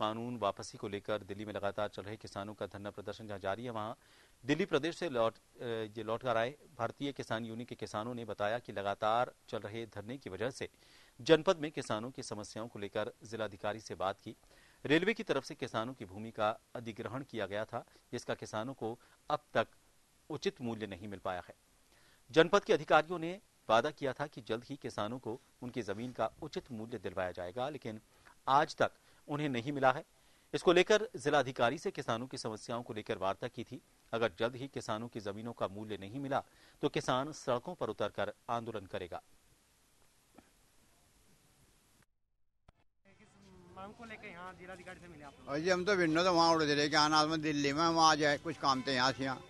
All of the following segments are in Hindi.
कानून वापसी को लेकर दिल्ली में लगातार चल रहे किसानों का धरना प्रदर्शन जहाँ जारी है, वहाँ दिल्ली प्रदेश से लौट ये लौट कर आए भारतीय किसान यूनियन के किसानों ने बताया कि लगातार चल रहे धरने की वजह से जनपद में किसानों की समस्याओं को लेकर जिलाधिकारी से बात की। रेलवे की तरफ़ से किसानों की भूमि का अधिग्रहण किया गया था, जिसका किसानों को अब तक उचित मूल्य नहीं मिल पाया है। जनपद के अधिकारियों ने वादा किया था कि जल्द ही किसानों को उनकी ज़मीन का उचित मूल्य दिलवाया जाएगा, लेकिन आज तक उन्हें नहीं मिला है। इसको लेकर जिलाधिकारी से किसानों की समस्याओं को लेकर वार्ता की थी। अगर जल्द ही किसानों की जमीनों का मूल्य नहीं मिला तो किसान सड़कों पर उतरकर आंदोलन करेगा। मांग को लेकर यहाँ जिलाधिकारी से मिले आप लोग? हम तो विंडो तो वहाँ उड़ रहे। कि आना में दिल्ली में हम आ जाए कुछ काम थे यहाँ से यहाँ।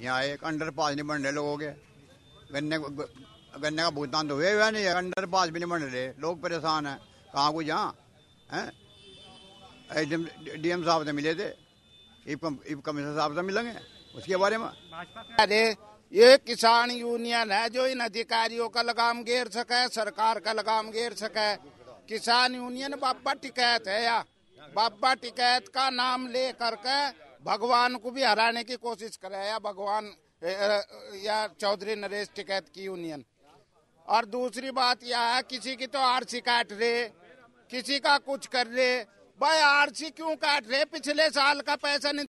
यहाँ एक अंडर पास नहीं बन रहे लोगों के। गन्ने गन्ने का भुगतान तो हुए हुआ नहीं है। अंडर पास भी नहीं बन रहे। लोग परेशान हैं। कहाँ को जहाँ हैं? डीएम साहब से मिले थे। कमिश्नर साहब से मिलेंगे, उसके बारे में। अरे, ये किसान यूनियन है जो इन अधिकारियों का लगाम घेर सके, सरकार का लगाम घेर सके। किसान यूनियन बाबा टिकैत है या? बाबा टिकैत का नाम ले करके भगवान को भी हराने की कोशिश करे या भगवान या चौधरी नरेश टिकैत की यूनियन। और दूसरी बात यह है, किसी की तो आरसी काट रहे किसी का कुछ कर रहे भाई आरसी क्यों काट रहे पिछले साल का पैसा नहीं